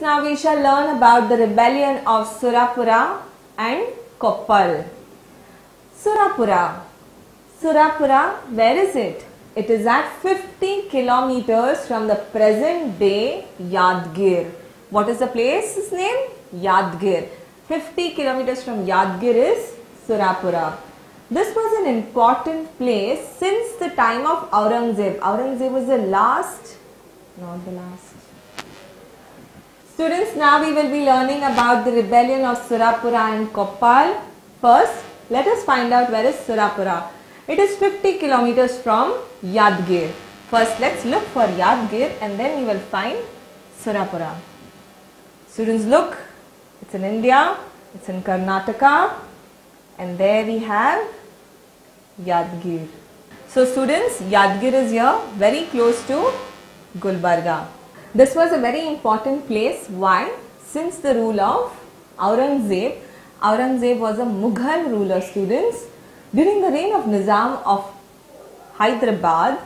Now we shall learn about the rebellion of Surapura and Koppal. Surapura. Surapura, where is it? It is at 50 kilometers from the present day Yadgir. What is the place's name? Yadgir. 50 kilometers from Yadgir is Surapura. This was an important place since the time of Aurangzeb. Aurangzeb was the last, not the last. Students, now we will be learning about the rebellion of Surapura and Koppal. First, let us find out where is Surapura. It is 50 kilometers from Yadgir. First, let's look for Yadgir and then we will find Surapura. Students, look. It's in India. It's in Karnataka. And there we have Yadgir. So students, Yadgir is here very close to Gulbarga. This was a very important place. Why? Since the rule of Aurangzeb, Aurangzeb was a Mughal ruler students. During the reign of Nizam of Hyderabad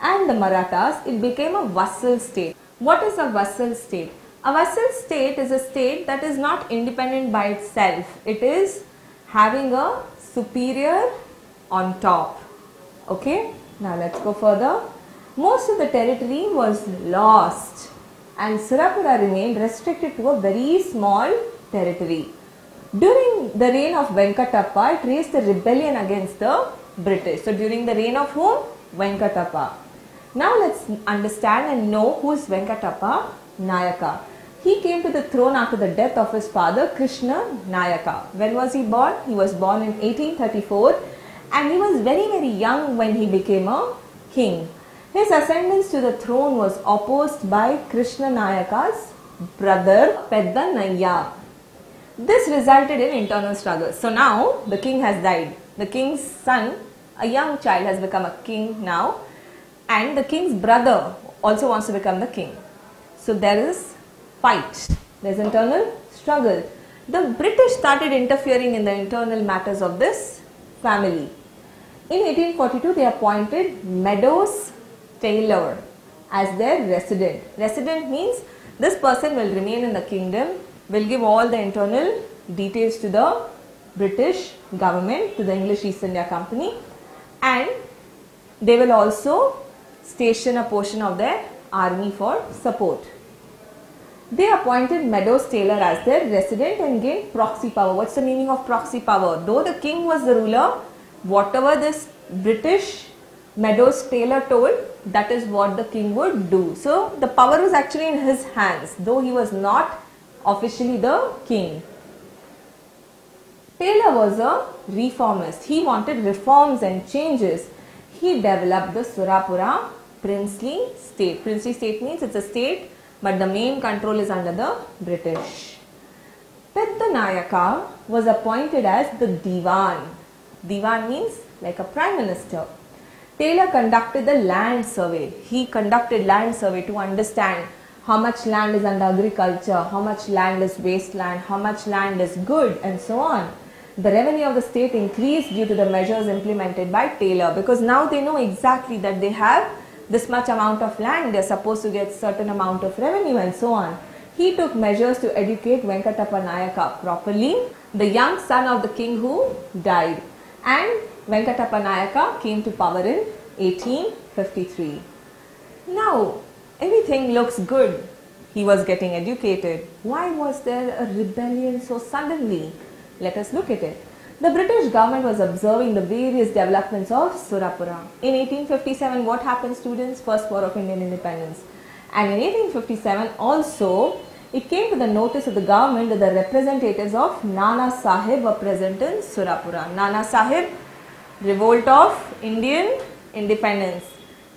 and the Marathas, it became a vassal state. What is a vassal state? A vassal state is a state that is not independent by itself. It is having a superior on top. Okay, now let's go further. Most of the territory was lost and Surapura remained restricted to a very small territory. During the reign of Venkatappa, it raised a rebellion against the British. So during the reign of whom? Venkatappa. Now let's understand and know who is Venkatappa Nayaka. He came to the throne after the death of his father Krishna Nayaka. When was he born? He was born in 1834 and he was very very young when he became a king. His ascendance to the throne was opposed by Krishna Nayaka's brother Pedda. This resulted in internal struggles. So now the king has died. The king's son, a young child, has become a king now, and the king's brother also wants to become the king. So there is fight. There's internal struggle. The British started interfering in the internal matters of this family. In 1842, they appointed Meadows Taylor as their resident. Resident means this person will remain in the kingdom, will give all the internal details to the British government, to the English East India Company, and they will also station a portion of their army for support. They appointed Meadows Taylor as their resident and gained proxy power. What's the meaning of proxy power? Though the king was the ruler, whatever this British Meadows Taylor told, that is what the king would do. So the power was actually in his hands, though he was not officially the king. Taylor was a reformist. He wanted reforms and changes. He developed the Surapura princely state. Princely state means it's a state but the main control is under the British. Nayaka was appointed as the Diwan. Diwan means like a prime minister. Taylor conducted the land survey. He conducted land survey to understand how much land is under agriculture, how much land is wasteland, how much land is good and so on. The revenue of the state increased due to the measures implemented by Taylor because now they know exactly that they have this much amount of land, they are supposed to get certain amount of revenue and so on. He took measures to educate Venkatappa Nayaka properly, the young son of the king who died. And Venkatappa Nayaka came to power in 1853. Now, everything looks good. He was getting educated. Why was there a rebellion so suddenly? Let us look at it. The British government was observing the various developments of Surapura. In 1857, what happened students? First War of Indian Independence. And in 1857 also, it came to the notice of the government that the representatives of Nana Sahib were present in Surapura. Nana Sahib, revolt of Indian independence.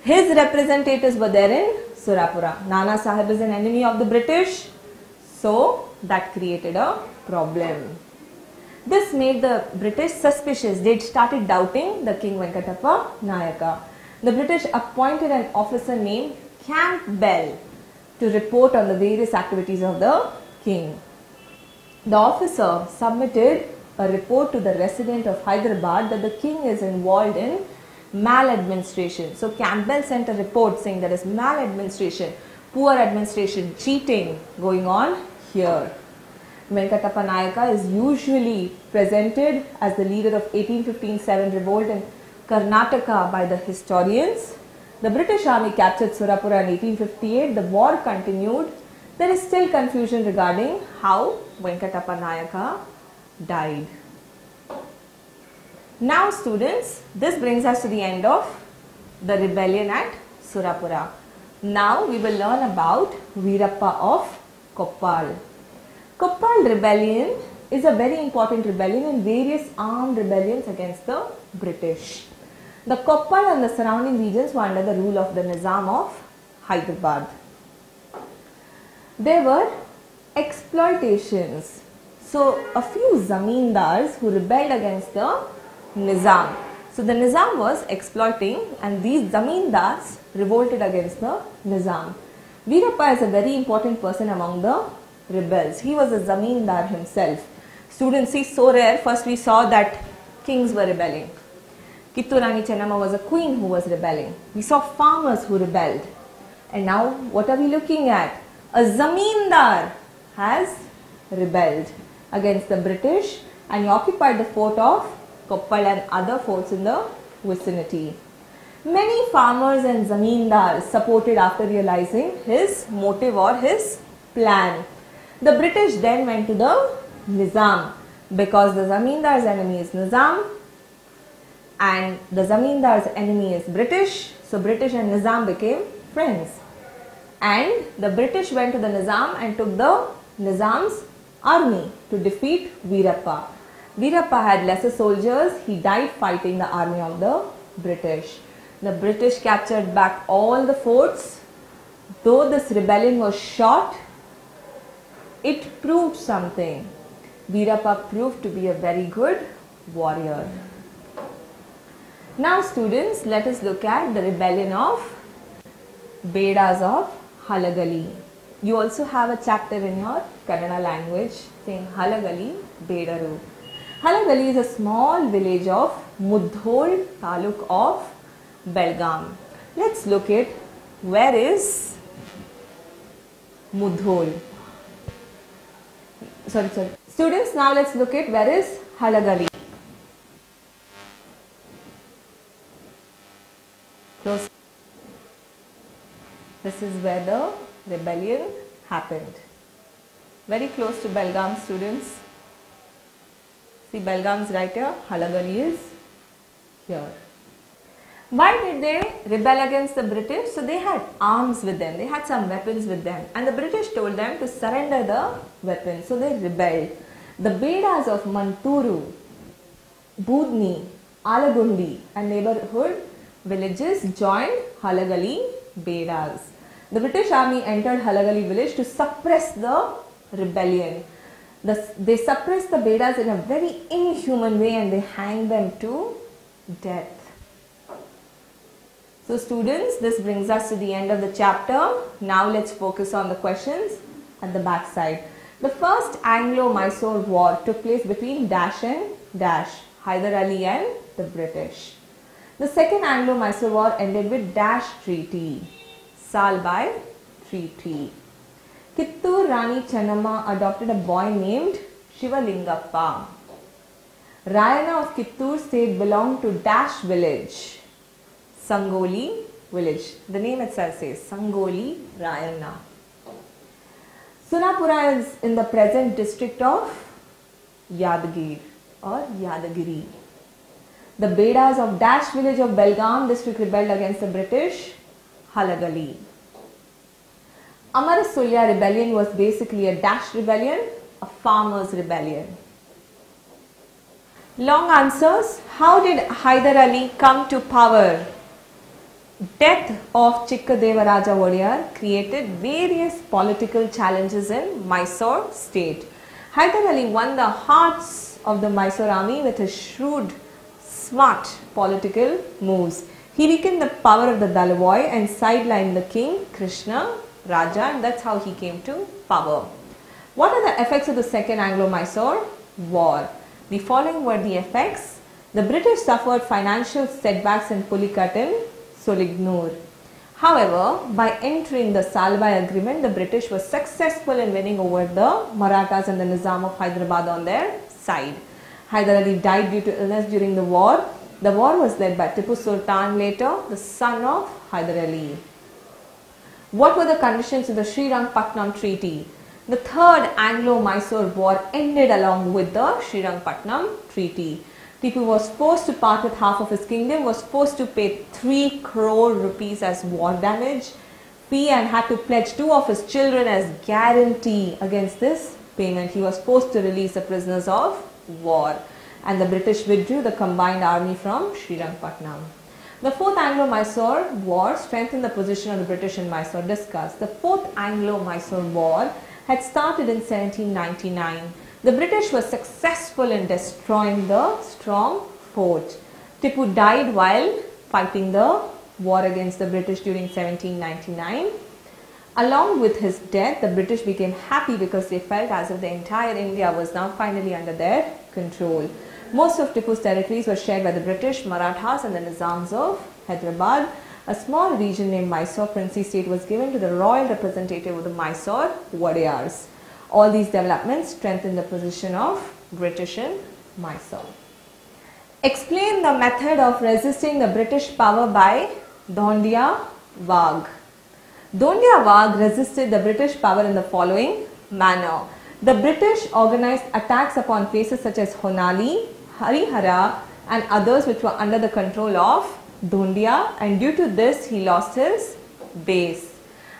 His representatives were there in Surapura. Nana Sahib is an enemy of the British. So, that created a problem. This made the British suspicious. They started doubting the King Venkatappa Nayaka. The British appointed an officer named Campbell to report on the various activities of the king. The officer submitted a report to the resident of Hyderabad that the king is involved in maladministration. So Campbell sent a report saying there is maladministration. poor administration, cheating going on here. Venkatappa Nayaka is usually presented as the leader of 1815-7 revolt in Karnataka by the historians. The British army captured Surapura in 1858. The war continued. There is still confusion regarding how Venkatappa Nayaka died. Now students, this brings us to the end of the rebellion at Surapura. Now we will learn about Veerappa of Koppal. Koppal rebellion is a very important rebellion in various armed rebellions against the British. The Koppal and the surrounding regions were under the rule of the Nizam of Hyderabad. There were exploitations. So a few zamindars who rebelled against the Nizam. So the Nizam was exploiting and these zamindars revolted against the Nizam. Veerappa is a very important person among the rebels. He was a zamindar himself. Students see so rare. First we saw that kings were rebelling. Kittur Rani Chennamma was a queen who was rebelling. We saw farmers who rebelled. And now what are we looking at? A zamindar has rebelled against the British and he occupied the fort of Koppal and other forts in the vicinity. Many farmers and zamindars supported after realizing his motive or his plan. The British then went to the Nizam because the zamindar's enemy is Nizam and the zamindar's enemy is British. So British and Nizam became friends. And the British went to the Nizam and took the Nizam's army to defeat Veerappa. Veerappa had lesser soldiers. He died fighting the army of the British. The British captured back all the forts. Though this rebellion was short, it proved something. Veerappa proved to be a very good warrior. Now students, let us look at the rebellion of Bedas of Halagali. You also have a chapter in your Kannada language saying Halagali Bedaru. Halagali is a small village of Mudhol taluk of Belgaum. Let's look at where is Mudhol. Sorry, sorry. Students, now let's look at where is Halagali. Close. This is where the rebellion happened. Very close to Belgaum students. See Belgaum's here, Halagali is here. Why did they rebel against the British? So they had arms with them, they had some weapons with them and the British told them to surrender the weapons. So they rebelled. The Bedas of Manturu, Budni, Alagundi and neighborhood villages joined Halagali Bedas. The British army entered Halagali village to suppress the rebellion. The, they suppressed the Bedas in a very inhuman way and they hanged them to death. So students, this brings us to the end of the chapter. Now let's focus on the questions at the back side. The first Anglo-Mysore war took place between Dash and Dash, Hyder Ali and the British. The second Anglo-Mysore war ended with Dash Treaty, Salbai Treaty. Kittur Rani Chennamma adopted a boy named Shivalingappa. Rayana of Kittur state belonged to Dash village, Sangoli village. The name itself says Sangoli Rayana. Surapura is in the present district of Yadgir or Yadagiri. The Bedas of Dash village of Belgaum district rebelled against the British Halagali. Amarasulya rebellion was basically a Dash rebellion, a farmers rebellion. Long answers. How did Hyder Ali come to power? Death of Chikkadevaraja Wadiyar created various political challenges in Mysore state. Hyder Ali won the hearts of the Mysore army with his shrewd, smart political moves. He weakened the power of the Dalavoy and sidelined the king Krishna Raja and that's how he came to power. What are the effects of the second Anglo-Mysore war? The following were the effects. The British suffered financial setbacks in Pulicat and Sholinghur. However, by entering the Salbai agreement, the British were successful in winning over the Marathas and the Nizam of Hyderabad on their side. Hyder Ali died due to illness during the war. The war was led by Tipu Sultan later, the son of Hyder Ali. What were the conditions of the Srirangpatnam Treaty? The third Anglo-Mysore war ended along with the Srirangpatnam Treaty. Tipu was forced to part with half of his kingdom, was forced to pay 3 crore rupees as war damage fee and had to pledge two of his children as guarantee against this payment. He was forced to release the prisoners of war and the British withdrew the combined army from Srirangpatnam. The Fourth Anglo-Mysore War strengthened the position of the British in Mysore. Discuss. The Fourth Anglo-Mysore War had started in 1799. The British were successful in destroying the strong fort. Tipu died while fighting the war against the British during 1799. Along with his death, the British became happy because they felt as if the entire India was now finally under their control. Most of Tipu's territories were shared by the British, Marathas and the Nizams of Hyderabad. A small region named Mysore Princely State was given to the royal representative of the Mysore Wadiyars. All these developments strengthened the position of British in Mysore. Explain the method of resisting the British power by Dhondia Wagh. Dhondia Wagh resisted the British power in the following manner. The British organized attacks upon places such as Honnali, Harihara and others which were under the control of Dhondia and due to this he lost his base.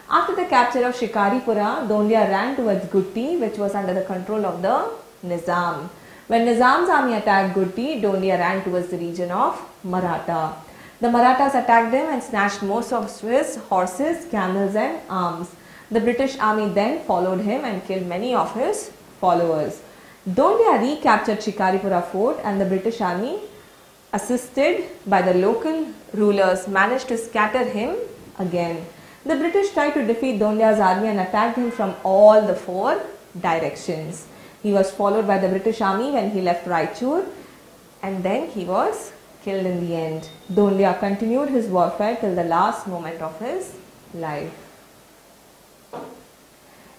After the capture of Shikaripura, Dhondia ran towards Gutti which was under the control of the Nizam. When Nizam's army attacked Gutti, Dhondia ran towards the region of Maratha. The Marathas attacked them and snatched most of his horses, camels and arms. The British army then followed him and killed many of his followers. Dhondia recaptured Shikaripura fort and the British army assisted by the local rulers managed to scatter him again. The British tried to defeat Dhondia's army and attacked him from all the four directions. He was followed by the British army when he left Raichur and then he was killed in the end. Dhondia continued his warfare till the last moment of his life.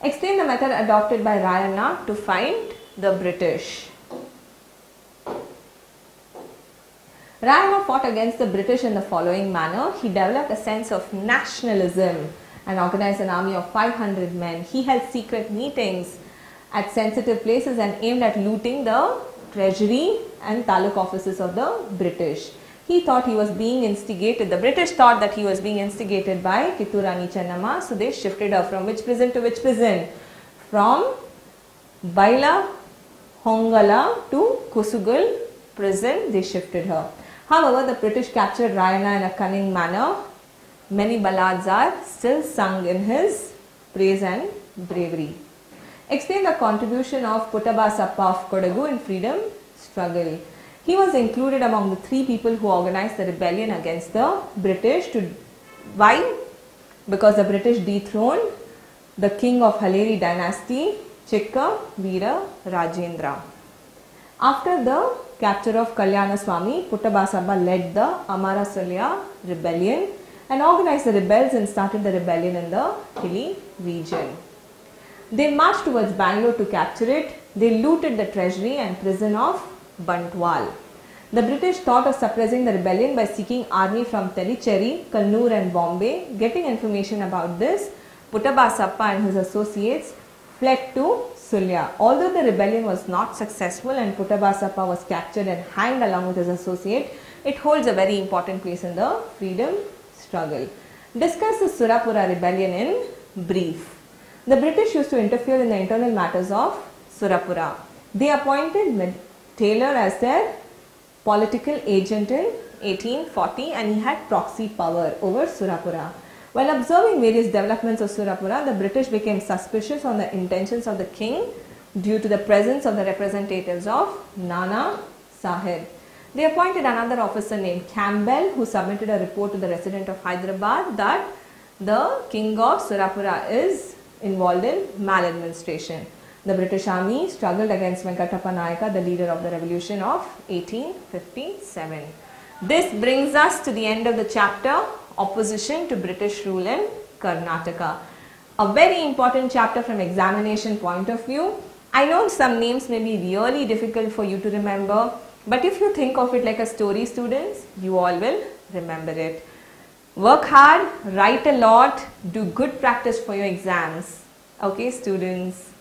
Explain the method adopted by Rayana to find the British. Rayana fought against the British in the following manner. He developed a sense of nationalism and organized an army of 500 men. He held secret meetings at sensitive places and aimed at looting the treasury and taluk offices of the British. He thought he was being instigated, the British thought that he was being instigated by Kittur Rani Chennamma, so they shifted her from which prison to which prison? From Baila Hongala to Kusugal prison, they shifted her. However, the British captured Rayana in a cunning manner. Many ballads are still sung in his praise and bravery. Explain the contribution of Puttabasappa of Kodagu in freedom struggle. He was included among the three people who organized the rebellion against the British to why? Because the British dethroned the king of Haleri dynasty, Chikka Veera Rajendra. After the capture of Kalyana Swami, Puttabasappa led the Amarasulya rebellion and organized the rebels and started the rebellion in the hilly region. They marched towards Bangalore to capture it. They looted the treasury and prison of Bantwal. The British thought of suppressing the rebellion by seeking army from Tellicherry, Kannur and Bombay. Getting information about this, Puttabasappa and his associates fled to Sulya. Although the rebellion was not successful and Puttabasappa was captured and hanged along with his associate, it holds a very important place in the freedom struggle. Discuss the Surapura rebellion in brief. The British used to interfere in the internal matters of Surapura. They appointed Taylor as their political agent in 1840 and he had proxy power over Surapura. While observing various developments of Surapura, the British became suspicious on the intentions of the king due to the presence of the representatives of Nana Sahib. They appointed another officer named Campbell who submitted a report to the resident of Hyderabad that the king of Surapura is involved in maladministration. The British army struggled against Venkatappa Nayaka, the leader of the revolution of 1857. This brings us to the end of the chapter. Opposition to British rule in Karnataka. A very important chapter from examination point of view. I know some names may be really difficult for you to remember, but if you think of it like a story students, you all will remember it. Work hard, write a lot, do good practice for your exams. Okay students.